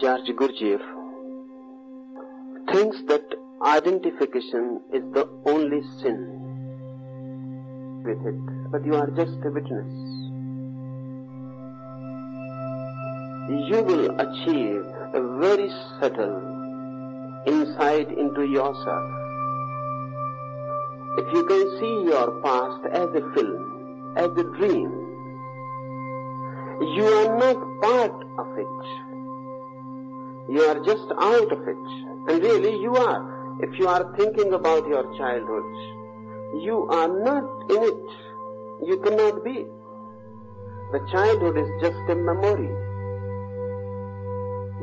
George Gurdjieff thinks that identification is the only sin with it, but you are just a witness. You will achieve a very subtle insight into yourself. If you can see your past as a film, as a dream, you are not part of it. You are just out of it. And really you are. If you are thinking about your childhood, you are not in it. You cannot be. The childhood is just a memory.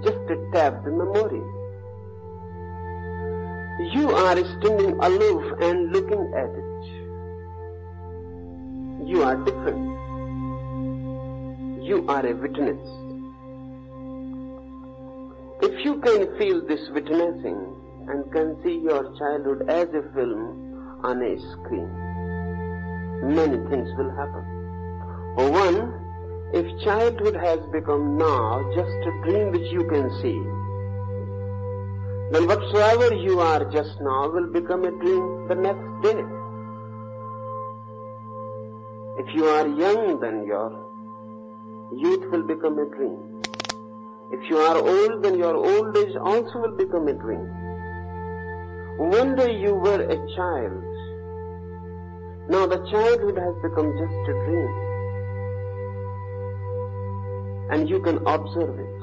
Just a tapped memory. You are standing aloof and looking at it. You are different. You are a witness. If you can feel this witnessing and can see your childhood as a film on a screen, many things will happen. One, if childhood has become now just a dream which you can see, then whatsoever you are just now will become a dream the next day. If you are young, then your youth will become a dream. If you are old, then your old age also will become a dream. One day you were a child. Now the childhood has become just a dream. And you can observe it.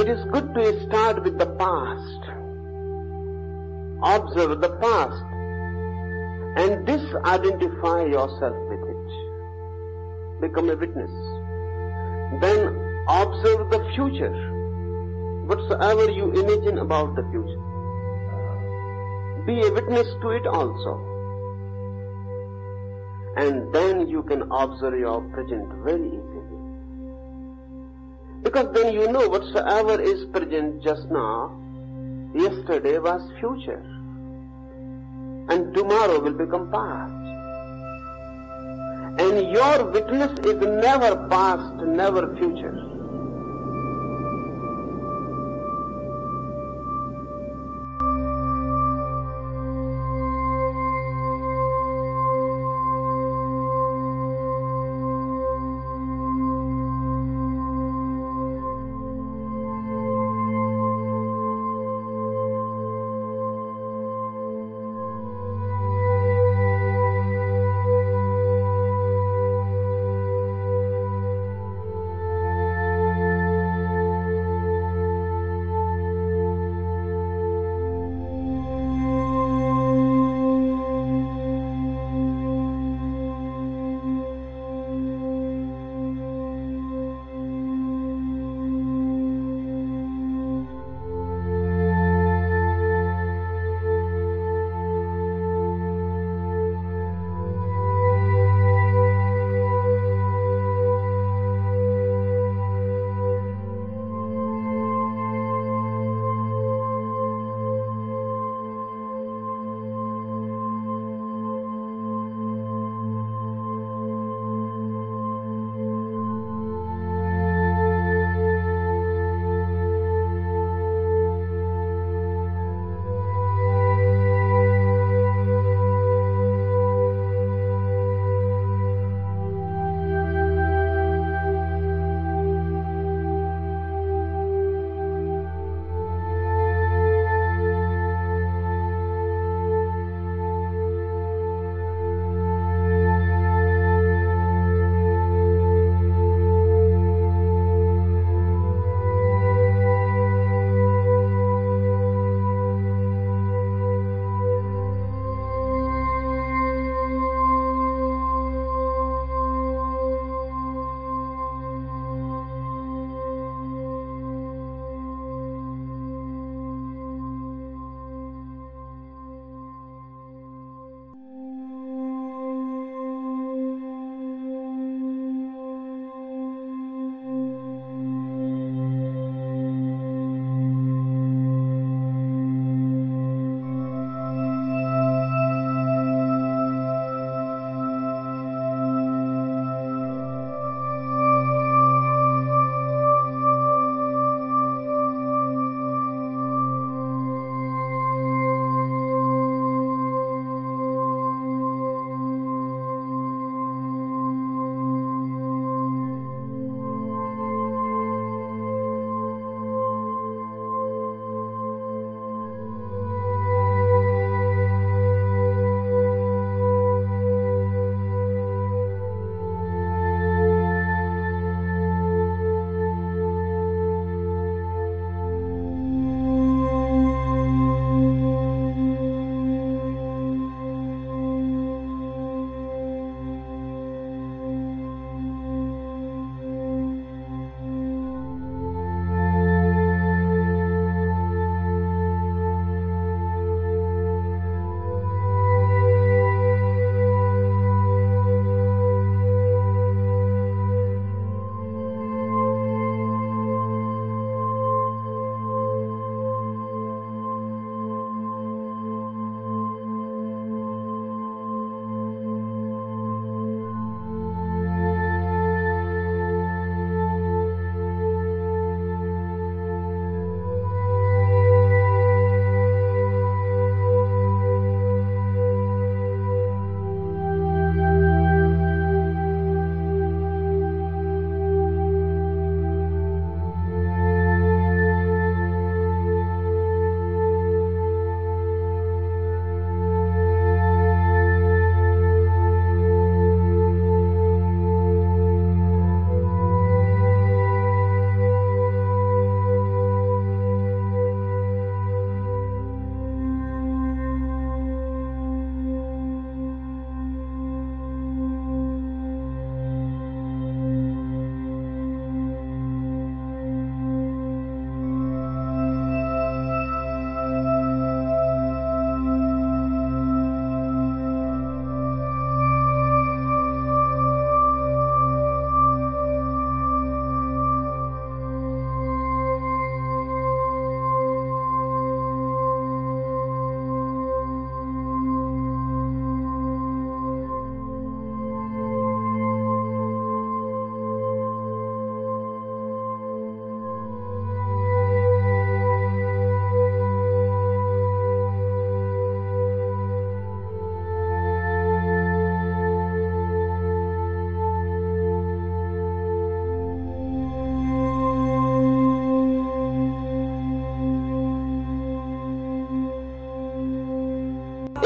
It is good to start with the past. Observe the past and disidentify yourself with it. Become a witness. Then observe the future. Whatsoever you imagine about the future. Be a witness to it also. And then you can observe your present very easily. Because then you know whatsoever is present just now, yesterday was future. And tomorrow will become past. And your witness is never past, never future.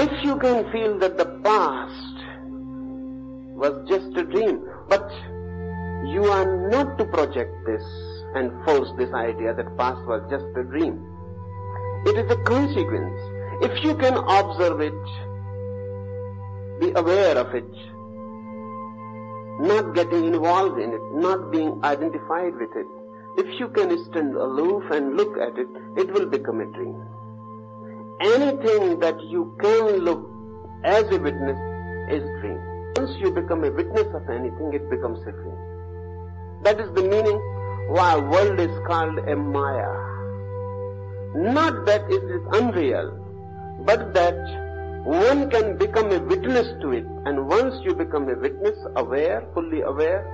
If you can feel that the past was just a dream, but you are not to project this and force this idea that past was just a dream. It is a consequence. If you can observe it, be aware of it, not getting involved in it, not being identified with it, if you can stand aloof and look at it, it will become a dream. Anything that you can look as a witness is dream. Once you become a witness of anything, it becomes a dream. That is the meaning why world is called a Maya. Not that it is unreal, but that one can become a witness to it. And once you become a witness, aware, fully aware,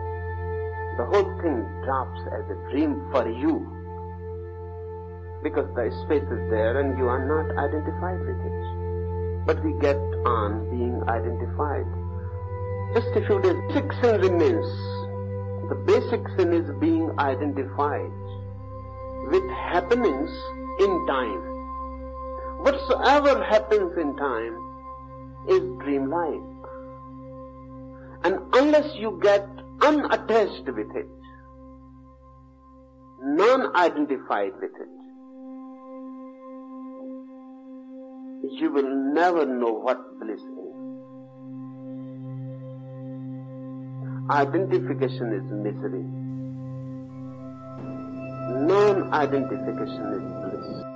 the whole thing drops as a dream for you. Because the space is there and you are not identified with it. But we get on being identified. Just a few days, basic sin remains. The basic sin is being identified with happenings in time. Whatsoever happens in time is dreamlike. And unless you get unattached with it, non-identified with it, you will never know what bliss is. Identification is misery. Non-identification is bliss.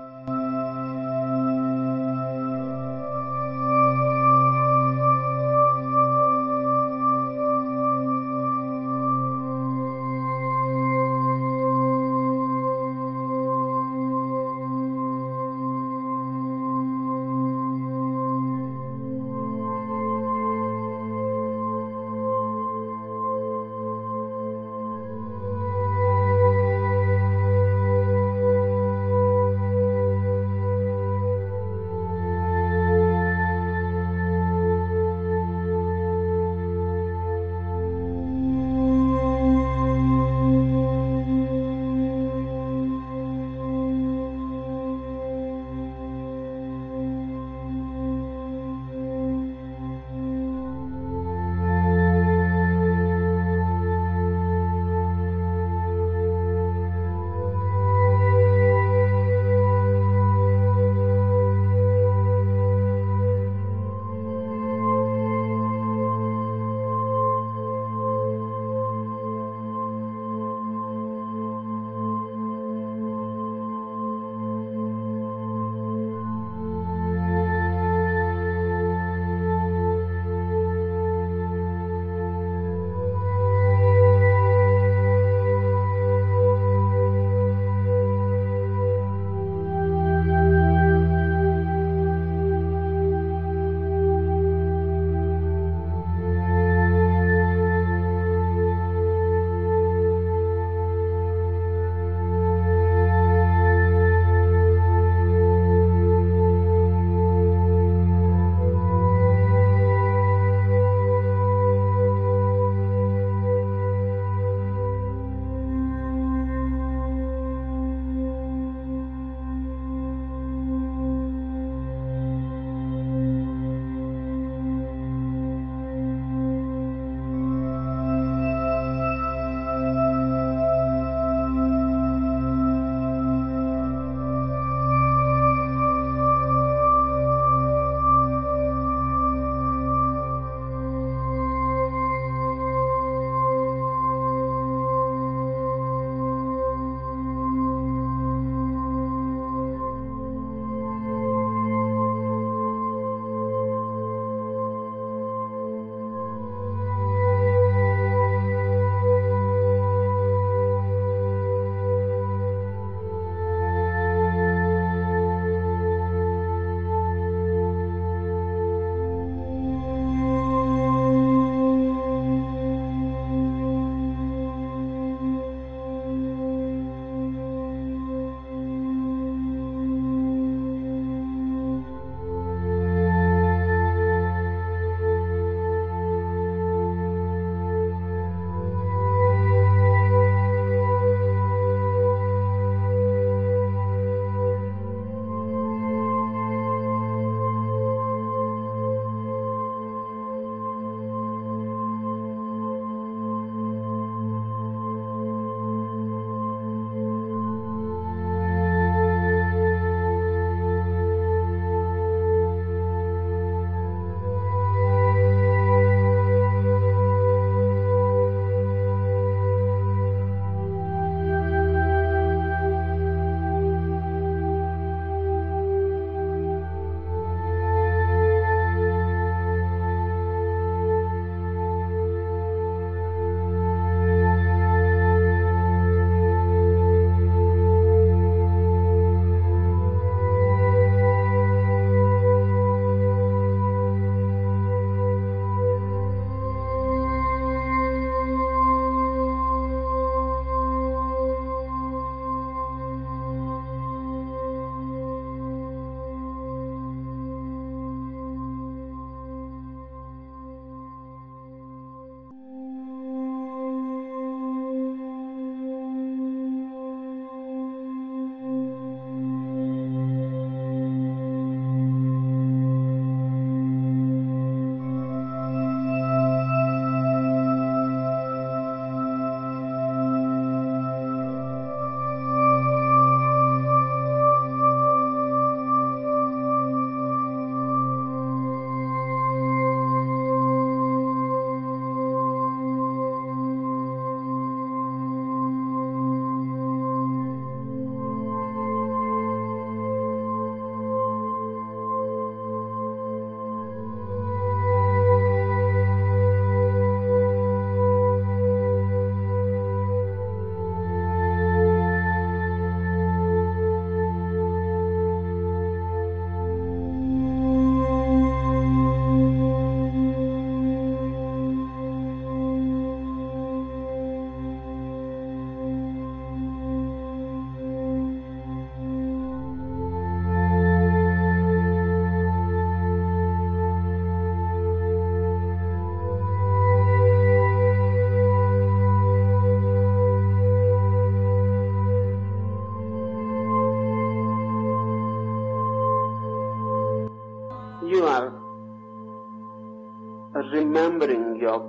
Remembering your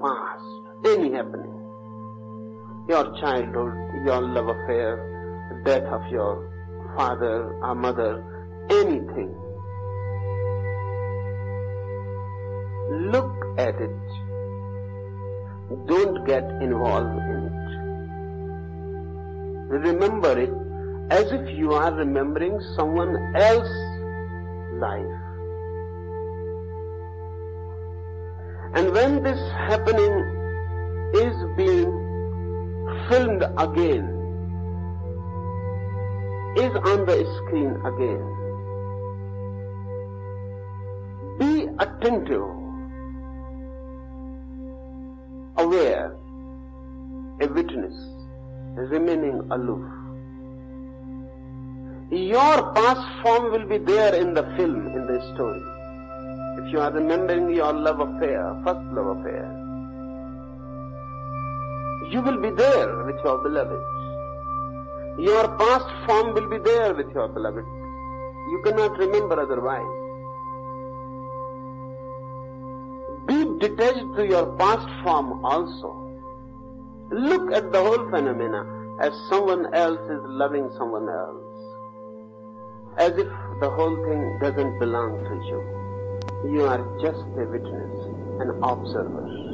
past, any happening, your childhood, your love affair, the death of your father or mother, anything. Look at it. Don't get involved in it. Remember it as if you are remembering someone else's life. And when this happening is being filmed again, is on the screen again, be attentive, aware, a witness, remaining aloof. Your past form will be there in the film, in the story. If you are remembering your love affair, first love affair, you will be there with your beloved. Your past form will be there with your beloved. You cannot remember otherwise. Be detached to your past form also. Look at the whole phenomena as someone else is loving someone else. As if the whole thing doesn't belong to you. You are just a witness, an observer.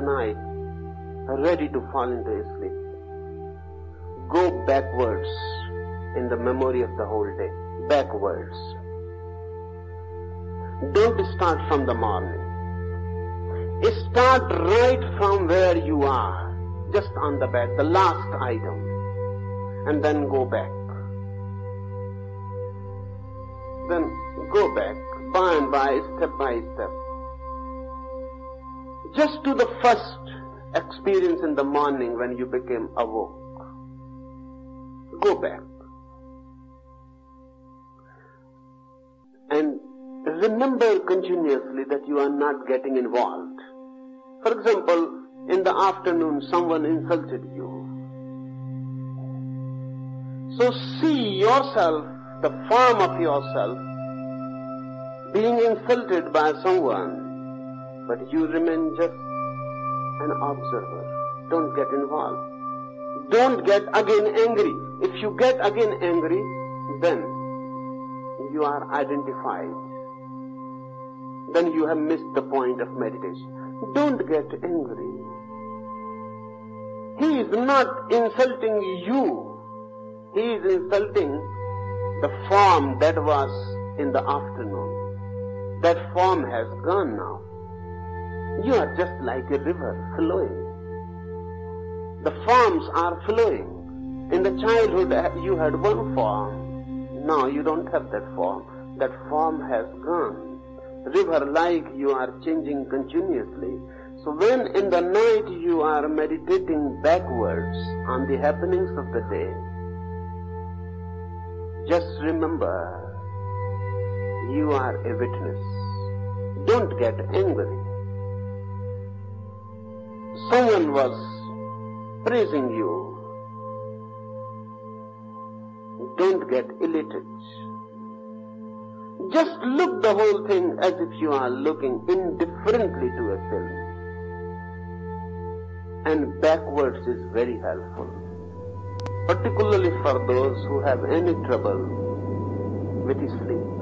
The night, ready to fall into his sleep. Go backwards in the memory of the whole day. Backwards. Don't start from the morning. Start right from where you are, just on the bed, the last item, and then go back. Then go back, by and by, step by step. Just to the first experience in the morning when you became awoke. Go back. And remember continuously that you are not getting involved. For example, in the afternoon someone insulted you. So see yourself, the form of yourself, being insulted by someone, but you remain just an observer. Don't get involved. Don't get again angry. If you get again angry, then you are identified. Then you have missed the point of meditation. Don't get angry. He is not insulting you. He is insulting the form that was in the afternoon. That form has gone now. You are just like a river flowing. The forms are flowing. In the childhood, uh, you had one form. Now you don't have that form. That form has gone. River like you are changing continuously. So when in the night you are meditating backwards on the happenings of the day, just remember you are a witness. Don't get angry. Someone was praising you. Don't get elated. Just look the whole thing as if you are looking indifferently to a film. And backwards is very helpful. Particularly for those who have any trouble with sleep.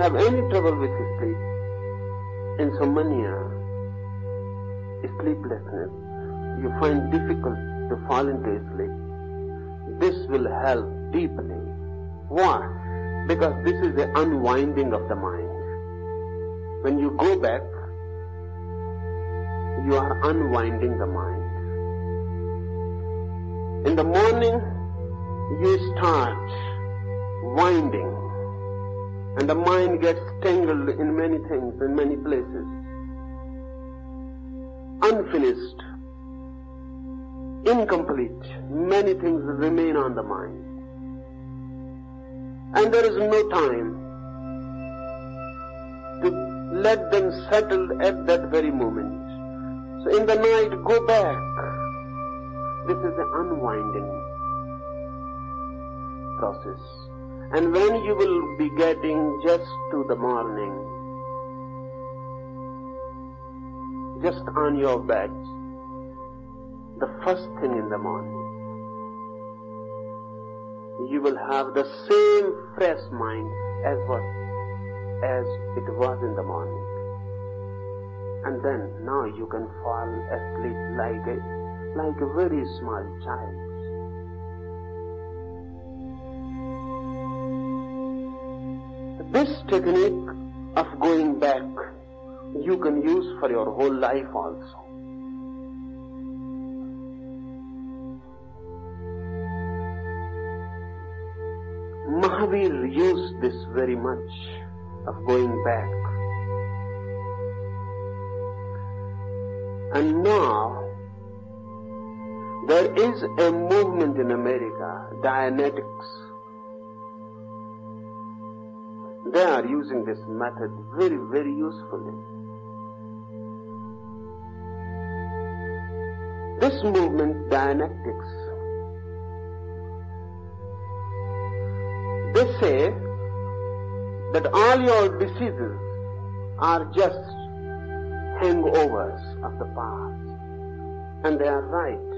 Have any trouble with sleep, insomnia, sleeplessness, you find difficult to fall into sleep, this will help deeply. Why? Because this is the unwinding of the mind. When you go back, you are unwinding the mind. In the morning, you start winding, and the mind gets tangled in many things, in many places. Unfinished, incomplete, many things remain on the mind. And there is no time to let them settle at that very moment. So in the night, go back. This is the unwinding process. And when you will be getting just to the morning, just on your bed, the first thing in the morning, you will have the same fresh mind as what as it was in the morning. And then now you can fall asleep like a like a very small child. This technique of going back you can use for your whole life also. Mahavir used this very much of going back. And now there is a movement in America, Dianetics. They are using this method very, very usefully. This movement, Dianetics, they say that all your diseases are just hangovers of the past. And they are right.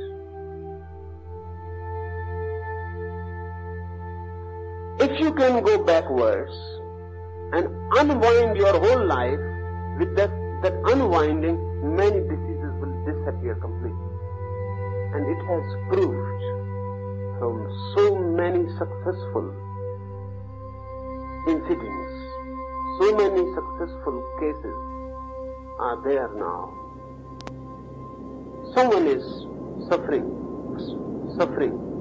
If you can go backwards and unwind your whole life, with that, that unwinding, many diseases will disappear completely. And it has proved from so many successful incidents, so many successful cases are there now. Someone is suffering, suffering.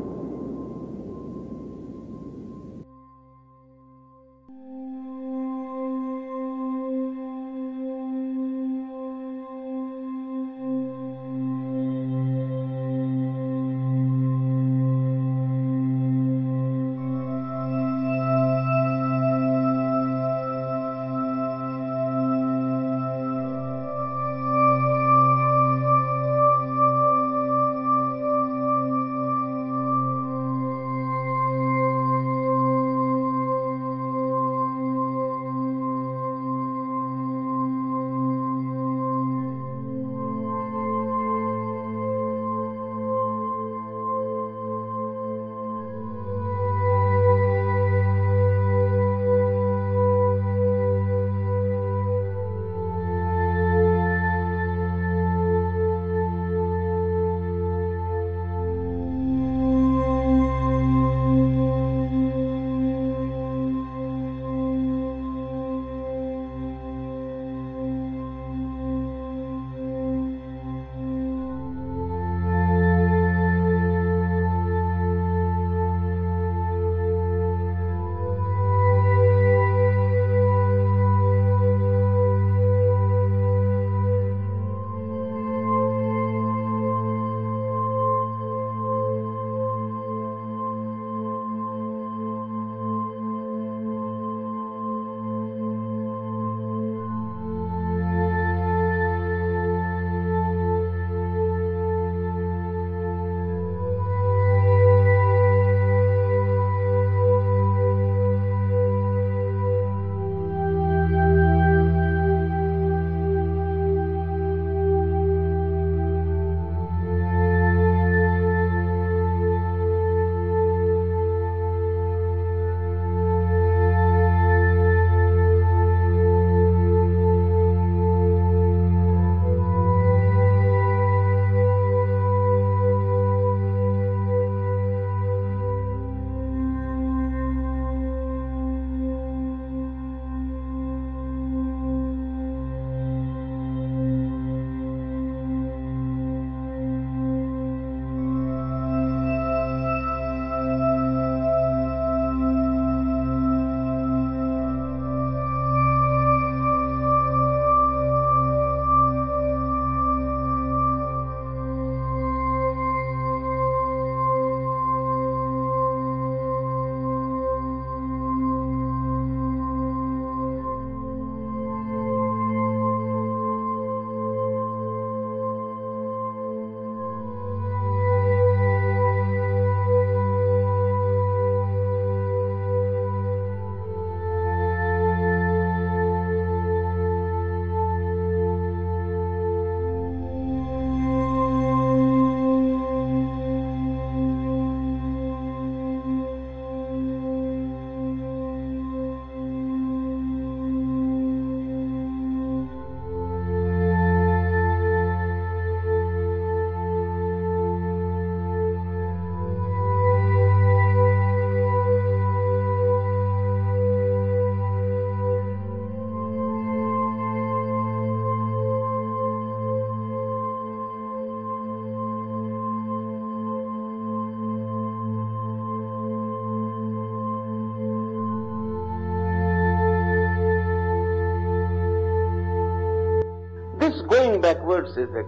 Going backwards is a,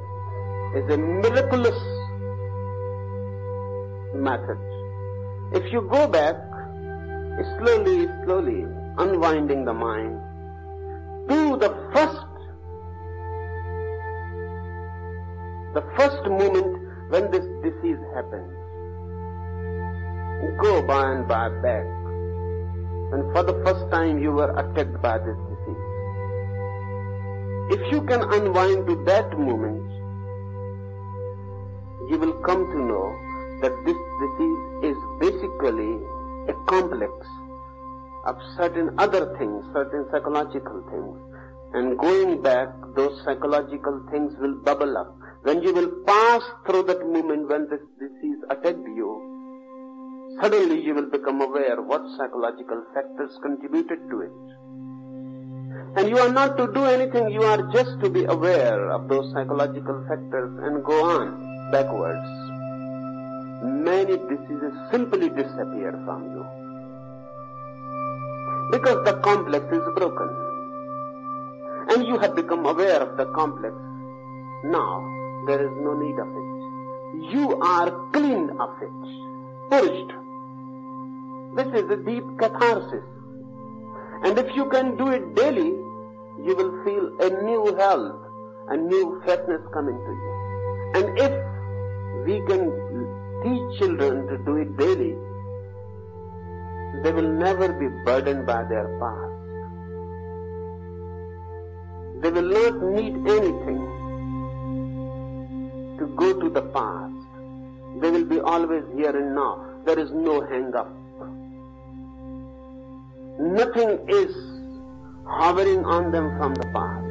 is a miraculous method. If you go back, slowly, slowly, unwinding the mind, to the first, the first moment when this disease happens. Go by and by back. And for the first time you were attacked by this disease. If you can unwind to that moment, you will come to know that this disease is basically a complex of certain other things, certain psychological things. And going back, those psychological things will bubble up. When you will pass through that moment when this disease attacked you, suddenly you will become aware what psychological factors contributed to it. And you are not to do anything, you are just to be aware of those psychological factors and go on backwards. Many diseases simply disappear from you. Because the complex is broken. And you have become aware of the complex. Now, there is no need of it. You are cleaned of it, purged. This is a deep catharsis. And if you can do it daily, you will feel a new health, a new fatness coming to you. And if we can teach children to do it daily, they will never be burdened by their past. They will not need anything to go to the past. They will be always here and now. There is no hang up. Nothing is hovering on them from the past.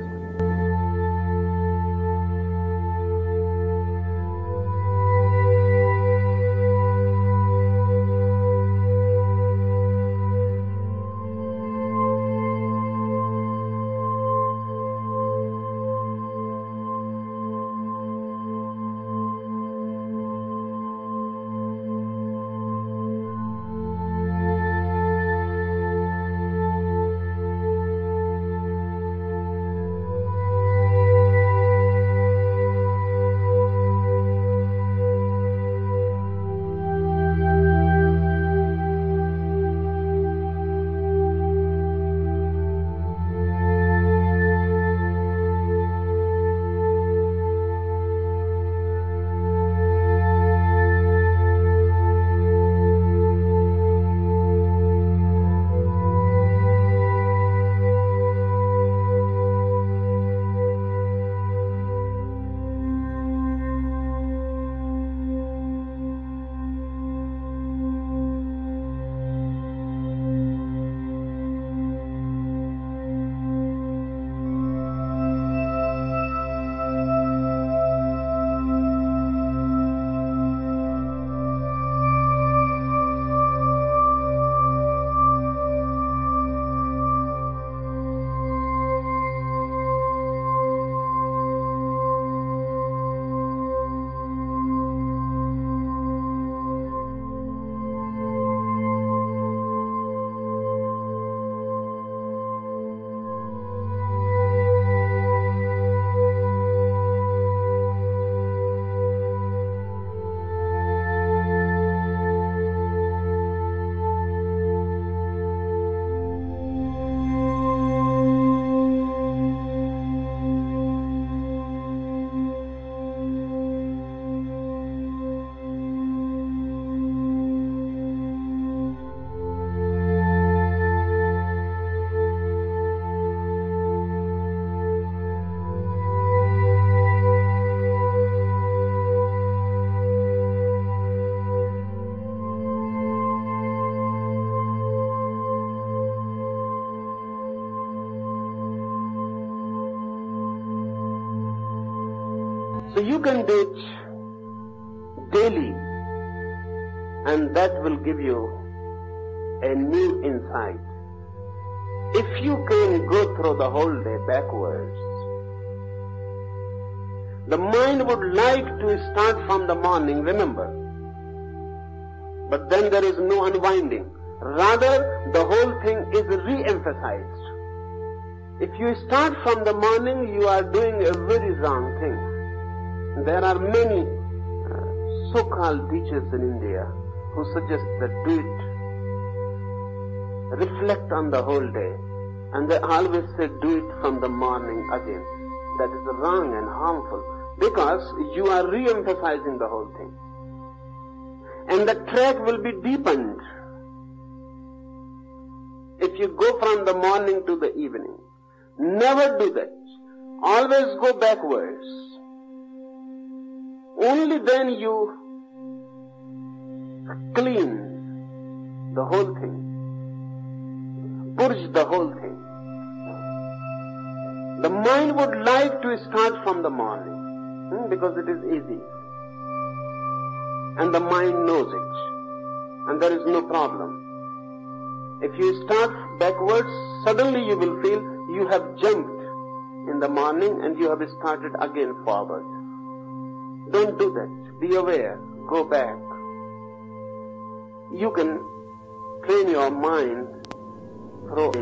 Can do it daily and that will give you a new insight. If you can go through the whole day backwards, the mind would like to start from the morning, remember. But then there is no unwinding. Rather, the whole thing is re-emphasized. If you start from the morning, you are doing a very wrong thing. There are many so-called teachers in India who suggest that do it. Reflect on the whole day. And they always say do it from the morning again. That is wrong and harmful because you are re-emphasizing the whole thing. And the track will be deepened if you go from the morning to the evening. Never do that. Always go backwards. Only then you clean the whole thing. Purge the whole thing. The mind would like to start from the morning hmm, because it is easy. And the mind knows it. And there is no problem. If you start backwards, suddenly you will feel you have jumped in the morning and you have started again forward. Don't do that. Be aware. Go back. You can train your mind through